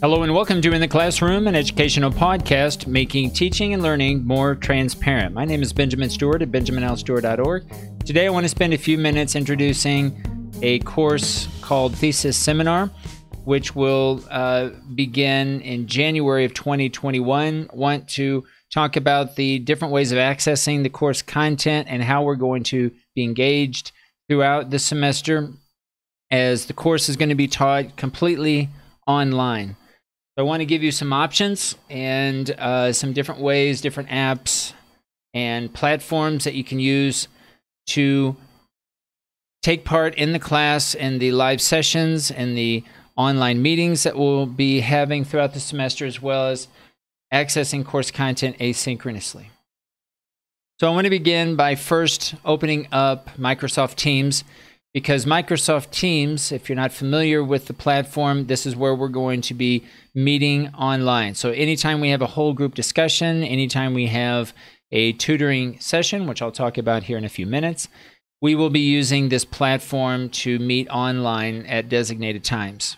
Hello and welcome to In the Classroom, an educational podcast making teaching and learning more transparent. My name is Benjamin Stewart at benjaminlstewart.org. Today I want to spend a few minutes introducing a course called Thesis Seminar, which will uh, begin in January of 2021. Want to talk about the different ways of accessing the course content and how we're going to be engaged throughout the semester as the course is going to be taught completely online. I want to give you some options and uh, some different ways, different apps and platforms that you can use to take part in the class and the live sessions and the online meetings that we'll be having throughout the semester, as well as accessing course content asynchronously. So I want to begin by first opening up Microsoft Teams because Microsoft Teams, if you're not familiar with the platform, this is where we're going to be meeting online. So anytime we have a whole group discussion, anytime we have a tutoring session, which I'll talk about here in a few minutes, we will be using this platform to meet online at designated times.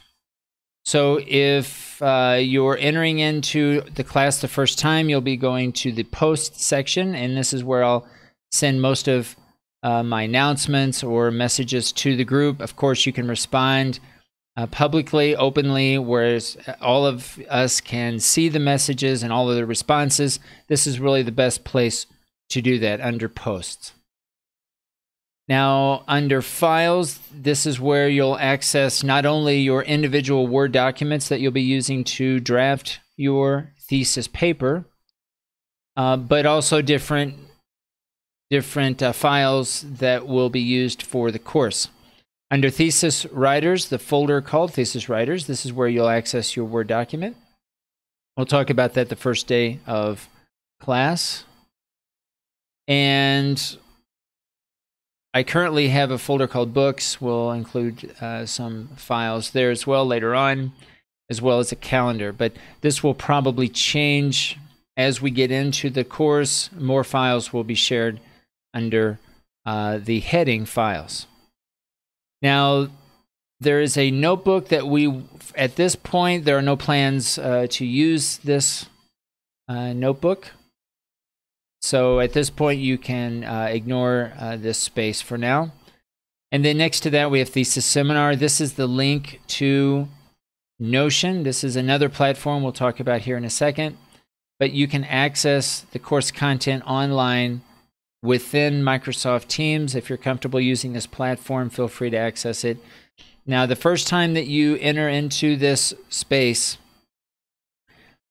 So if uh, you're entering into the class the first time, you'll be going to the post section, and this is where I'll send most of uh, my announcements or messages to the group. Of course, you can respond uh, publicly, openly, where all of us can see the messages and all of the responses. This is really the best place to do that under posts. Now, under files, this is where you'll access not only your individual Word documents that you'll be using to draft your thesis paper, uh, but also different different uh, files that will be used for the course. Under Thesis Writers, the folder called Thesis Writers, this is where you'll access your Word document. We'll talk about that the first day of class. And I currently have a folder called Books. We'll include uh, some files there as well later on, as well as a calendar. But this will probably change as we get into the course. More files will be shared under uh, the heading files. Now, there is a notebook that we, at this point, there are no plans uh, to use this uh, notebook. So at this point, you can uh, ignore uh, this space for now. And then next to that, we have Thesis Seminar. This is the link to Notion. This is another platform we'll talk about here in a second. But you can access the course content online within Microsoft Teams. If you're comfortable using this platform, feel free to access it. Now, the first time that you enter into this space,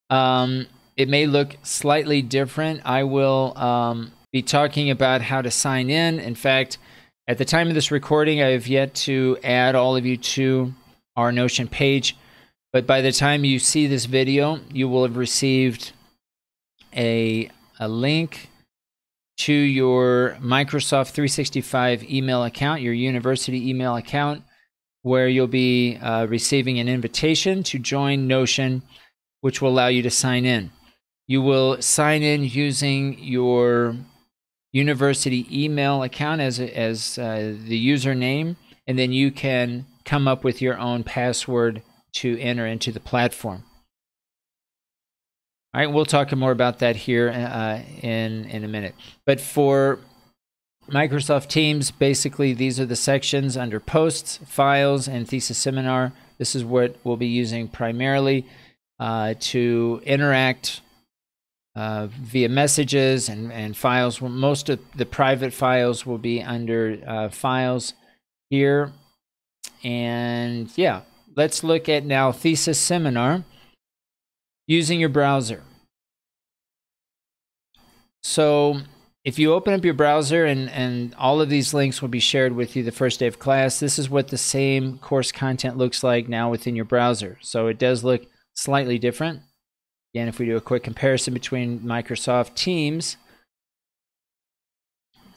um, it may look slightly different. I will um, be talking about how to sign in. In fact, at the time of this recording, I have yet to add all of you to our Notion page. But by the time you see this video, you will have received a, a link to your Microsoft 365 email account, your university email account, where you'll be uh, receiving an invitation to join Notion, which will allow you to sign in. You will sign in using your university email account as, as uh, the username, and then you can come up with your own password to enter into the platform. All right, we'll talk more about that here uh, in in a minute. But for Microsoft Teams, basically these are the sections under Posts, Files, and Thesis Seminar. This is what we'll be using primarily uh, to interact uh, via messages and, and files. Most of the private files will be under uh, Files here. And yeah, let's look at now Thesis Seminar using your browser. So if you open up your browser and, and all of these links will be shared with you the first day of class, this is what the same course content looks like now within your browser. So it does look slightly different. Again, if we do a quick comparison between Microsoft Teams,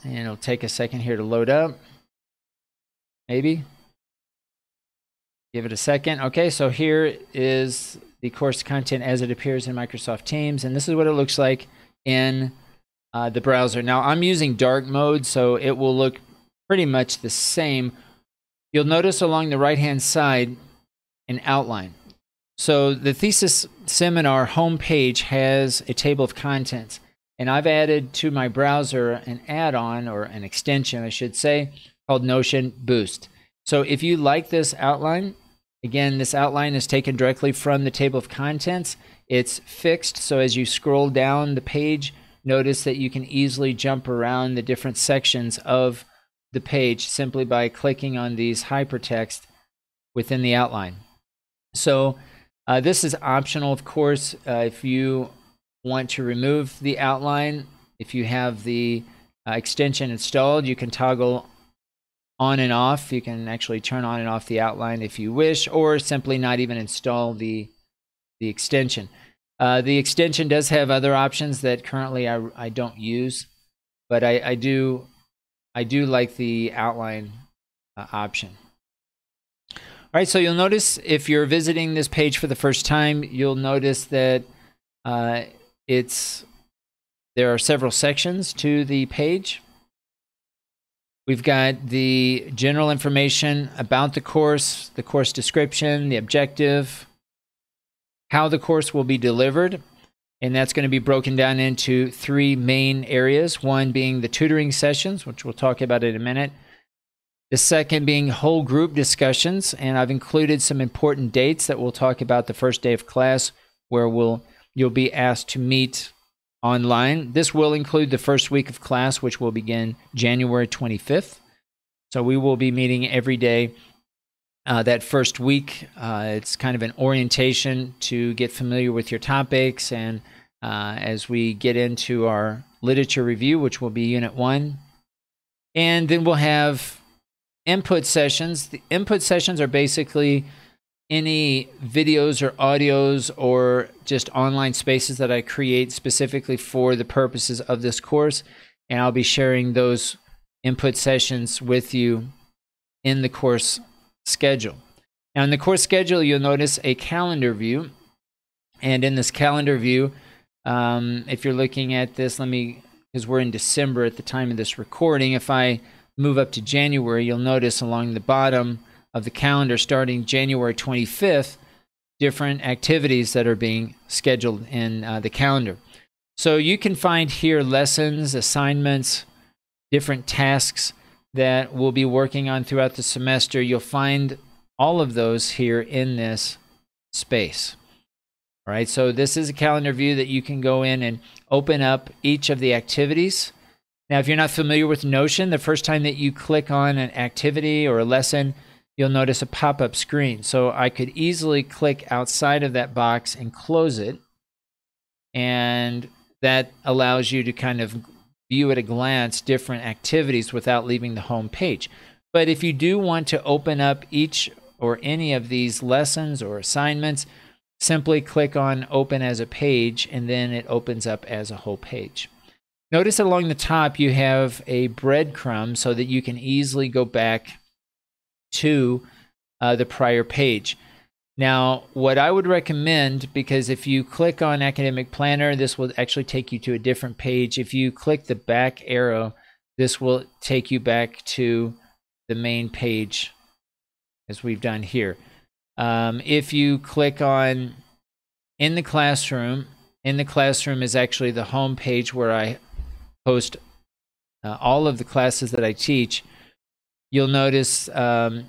and it'll take a second here to load up. Maybe. Give it a second. Okay, so here is the course content as it appears in Microsoft Teams. And this is what it looks like in uh, the browser. Now I'm using dark mode, so it will look pretty much the same. You'll notice along the right hand side an outline. So the thesis seminar homepage has a table of contents, and I've added to my browser an add-on or an extension, I should say, called Notion Boost. So if you like this outline, again, this outline is taken directly from the table of contents. It's fixed, so as you scroll down the page, notice that you can easily jump around the different sections of the page simply by clicking on these hypertext within the outline. So uh, this is optional, of course, uh, if you want to remove the outline. If you have the uh, extension installed, you can toggle on and off. You can actually turn on and off the outline if you wish, or simply not even install the, the extension. Uh, the extension does have other options that currently I, I don't use, but I, I do I do like the outline uh, option. All right, so you'll notice if you're visiting this page for the first time, you'll notice that uh, it's there are several sections to the page. We've got the general information about the course, the course description, the objective, how the course will be delivered, and that's going to be broken down into three main areas. One being the tutoring sessions, which we'll talk about in a minute. The second being whole group discussions, and I've included some important dates that we'll talk about the first day of class where we'll you'll be asked to meet online. This will include the first week of class, which will begin January 25th. So we will be meeting every day uh, that first week. Uh, it's kind of an orientation to get familiar with your topics. And uh, as we get into our literature review, which will be Unit 1, and then we'll have input sessions. The input sessions are basically any videos or audios or just online spaces that I create specifically for the purposes of this course. And I'll be sharing those input sessions with you in the course schedule. Now, in the course schedule, you'll notice a calendar view. And in this calendar view, um, if you're looking at this, let me, because we're in December at the time of this recording, if I move up to January, you'll notice along the bottom of the calendar starting January 25th, different activities that are being scheduled in uh, the calendar. So you can find here lessons, assignments, different tasks that we'll be working on throughout the semester. You'll find all of those here in this space. All right, so this is a calendar view that you can go in and open up each of the activities now, if you're not familiar with Notion, the first time that you click on an activity or a lesson, you'll notice a pop-up screen. So I could easily click outside of that box and close it. And that allows you to kind of view at a glance different activities without leaving the home page. But if you do want to open up each or any of these lessons or assignments, simply click on open as a page and then it opens up as a whole page. Notice along the top you have a breadcrumb so that you can easily go back to uh, the prior page. Now, what I would recommend, because if you click on Academic Planner, this will actually take you to a different page. If you click the back arrow, this will take you back to the main page as we've done here. Um, if you click on in the classroom, in the classroom is actually the home page where I post uh, all of the classes that I teach, you'll notice um,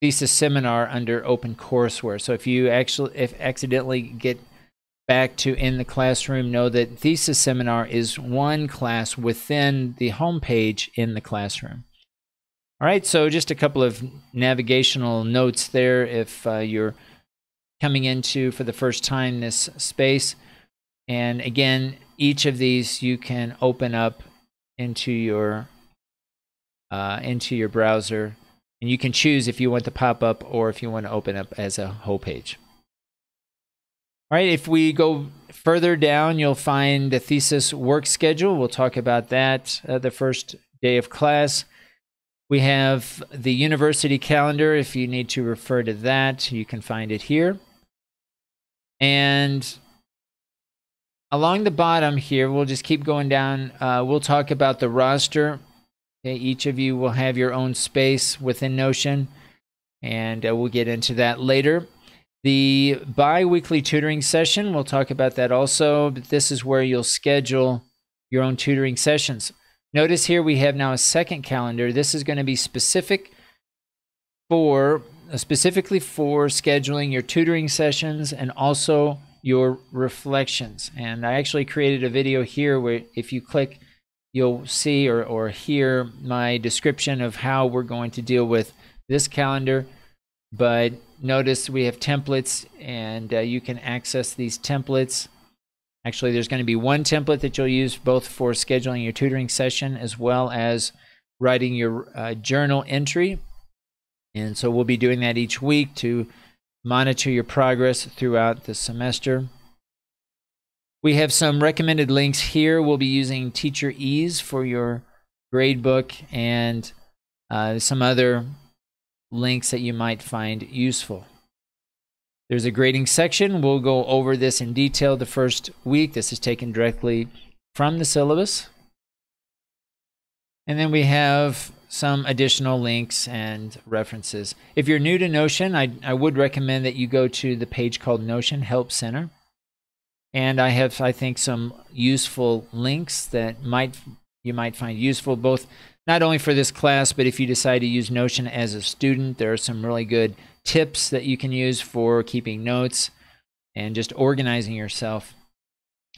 thesis seminar under OpenCourseWare. So if you actually if accidentally get back to in the classroom, know that thesis seminar is one class within the homepage in the classroom. All right, so just a couple of navigational notes there if uh, you're coming into for the first time this space. And again, each of these you can open up into your uh, into your browser and you can choose if you want to pop up or if you want to open up as a whole page. All right, if we go further down, you'll find the thesis work schedule. We'll talk about that uh, the first day of class. We have the university calendar. If you need to refer to that, you can find it here. And along the bottom here, we'll just keep going down. Uh, we'll talk about the roster. Okay, each of you will have your own space within Notion, and uh, we'll get into that later. The bi weekly tutoring session, we'll talk about that also, but this is where you'll schedule your own tutoring sessions. Notice here we have now a second calendar. This is going to be specific for uh, specifically for scheduling your tutoring sessions and also your reflections. And I actually created a video here where if you click, you'll see or, or hear my description of how we're going to deal with this calendar. But notice we have templates and uh, you can access these templates. Actually, there's going to be one template that you'll use both for scheduling your tutoring session as well as writing your uh, journal entry. And so we'll be doing that each week to monitor your progress throughout the semester. We have some recommended links here. We'll be using TeacherEase for your gradebook and uh, some other links that you might find useful. There's a grading section. We'll go over this in detail the first week. This is taken directly from the syllabus. And then we have some additional links and references. If you're new to Notion, I, I would recommend that you go to the page called Notion Help Center. And I have, I think, some useful links that might you might find useful, both not only for this class, but if you decide to use Notion as a student, there are some really good tips that you can use for keeping notes and just organizing yourself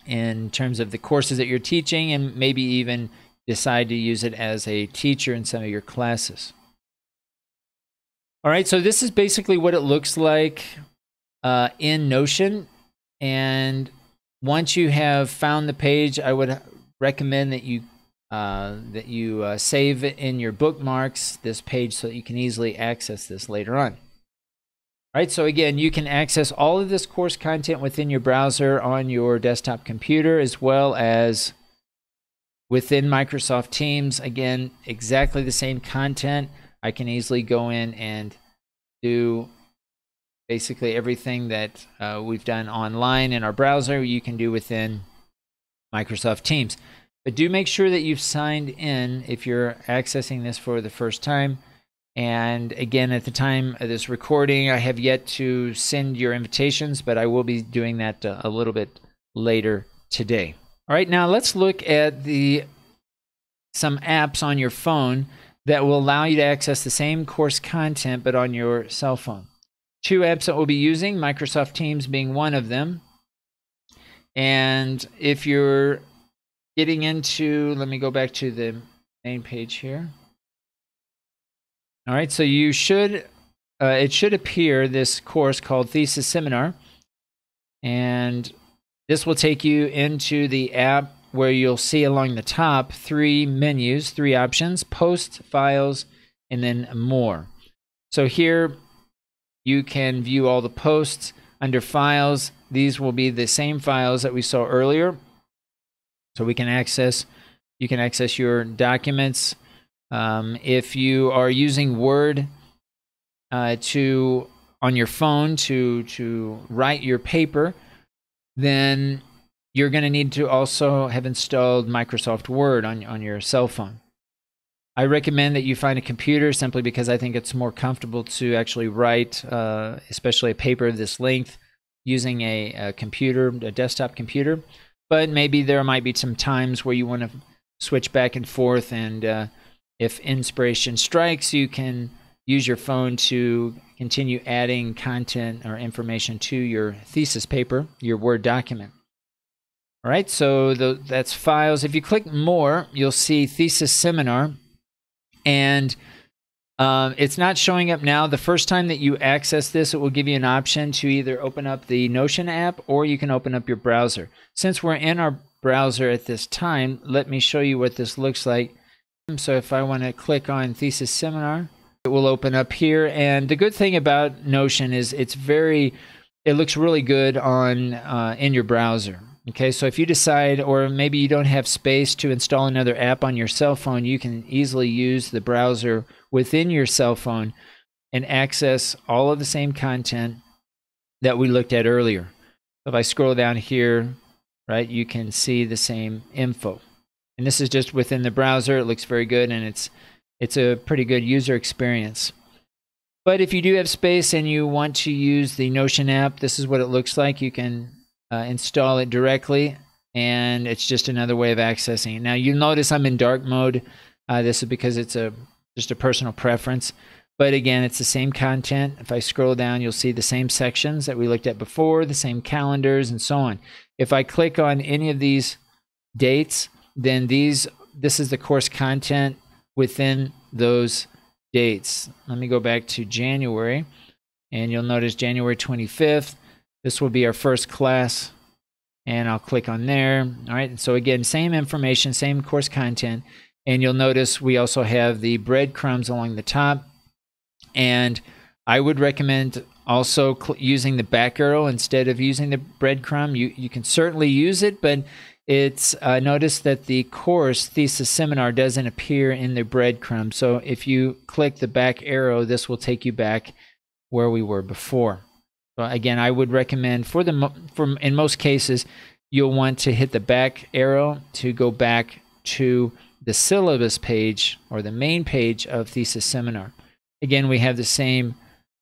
in terms of the courses that you're teaching and maybe even decide to use it as a teacher in some of your classes. All right, so this is basically what it looks like uh, in Notion. And once you have found the page, I would recommend that you uh, that you uh, save it in your bookmarks this page so that you can easily access this later on. All right, so again, you can access all of this course content within your browser on your desktop computer as well as within Microsoft Teams. Again, exactly the same content. I can easily go in and do basically everything that uh, we've done online in our browser, you can do within Microsoft Teams. But do make sure that you've signed in if you're accessing this for the first time. And again, at the time of this recording, I have yet to send your invitations, but I will be doing that uh, a little bit later today. All right, now let's look at the some apps on your phone that will allow you to access the same course content but on your cell phone. Two apps that we'll be using, Microsoft Teams being one of them. And if you're getting into, let me go back to the main page here. All right, so you should, uh, it should appear this course called Thesis Seminar. And this will take you into the app where you'll see along the top three menus, three options, post, files, and then more. So here you can view all the posts under files. These will be the same files that we saw earlier. So we can access, you can access your documents. Um, if you are using Word uh, to on your phone to to write your paper, then you're going to need to also have installed Microsoft Word on, on your cell phone. I recommend that you find a computer simply because I think it's more comfortable to actually write, uh, especially a paper of this length, using a, a, computer, a desktop computer. But maybe there might be some times where you want to switch back and forth, and uh, if inspiration strikes, you can use your phone to continue adding content or information to your thesis paper, your Word document. All right, so the, that's files. If you click more, you'll see thesis seminar, and um, it's not showing up now. The first time that you access this, it will give you an option to either open up the Notion app or you can open up your browser. Since we're in our browser at this time, let me show you what this looks like. So if I want to click on thesis seminar, it will open up here. And the good thing about Notion is it's very, it looks really good on uh, in your browser. Okay, so if you decide, or maybe you don't have space to install another app on your cell phone, you can easily use the browser within your cell phone and access all of the same content that we looked at earlier. If I scroll down here, right, you can see the same info. And this is just within the browser. It looks very good and it's it's a pretty good user experience. But if you do have space and you want to use the Notion app, this is what it looks like. You can uh, install it directly, and it's just another way of accessing it. Now you'll notice I'm in dark mode. Uh, this is because it's a just a personal preference. But again, it's the same content. If I scroll down, you'll see the same sections that we looked at before, the same calendars, and so on. If I click on any of these dates, then these this is the course content within those dates. Let me go back to January, and you'll notice January 25th. This will be our first class, and I'll click on there. All right, and so again, same information, same course content, and you'll notice we also have the breadcrumbs along the top and I would recommend also using the back arrow instead of using the breadcrumb. You, you can certainly use it, but it's uh, notice that the course thesis seminar doesn't appear in the breadcrumb. So if you click the back arrow, this will take you back where we were before. So again, I would recommend for the for in most cases, you'll want to hit the back arrow to go back to the syllabus page or the main page of thesis seminar. Again, we have the same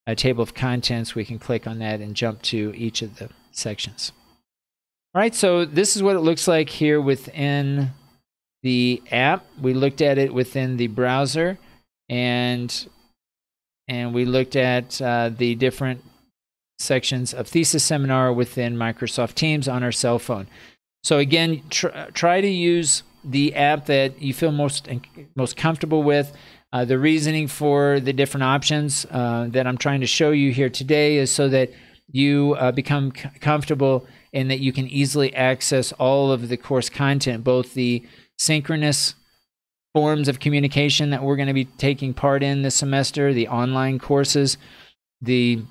uh, table of contents. We can click on that and jump to each of the sections. All right, so this is what it looks like here within the app. We looked at it within the browser, and and we looked at uh, the different sections of Thesis Seminar within Microsoft Teams on our cell phone. So again, tr try to use the app that you feel most most comfortable with. Uh, the reasoning for the different options uh, that I'm trying to show you here today is so that you uh, become comfortable and that you can easily access all of the course content, both the synchronous forms of communication that we're going to be taking part in this semester, the online courses, the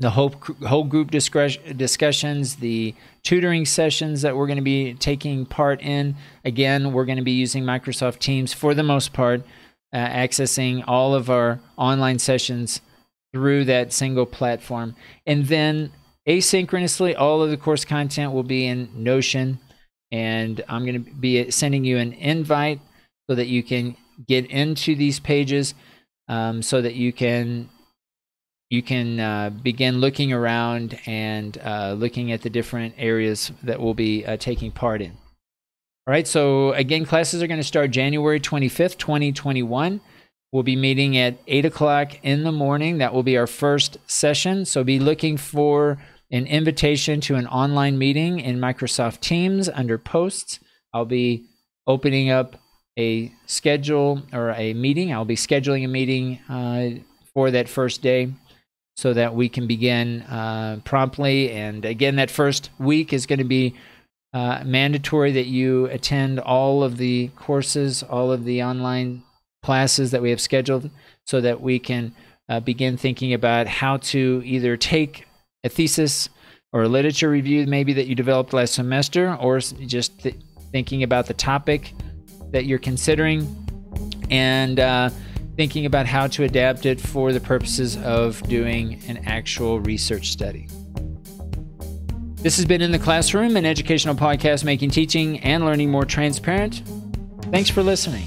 the whole, whole group discussions, the tutoring sessions that we're going to be taking part in. Again, we're going to be using Microsoft Teams for the most part uh, accessing all of our online sessions through that single platform. And then asynchronously, all of the course content will be in Notion. And I'm going to be sending you an invite so that you can get into these pages um, so that you can you can uh, begin looking around and uh, looking at the different areas that we'll be uh, taking part in. All right, so again, classes are going to start January 25th, 2021. We'll be meeting at 8 o'clock in the morning. That will be our first session. So be looking for an invitation to an online meeting in Microsoft Teams under posts. I'll be opening up a schedule or a meeting. I'll be scheduling a meeting uh, for that first day so that we can begin uh, promptly. And again, that first week is going to be uh, mandatory that you attend all of the courses, all of the online classes that we have scheduled so that we can uh, begin thinking about how to either take a thesis or a literature review maybe that you developed last semester or just th- thinking about the topic that you're considering and uh, thinking about how to adapt it for the purposes of doing an actual research study. This has been In the Classroom, an educational podcast making teaching and learning more transparent. Thanks for listening.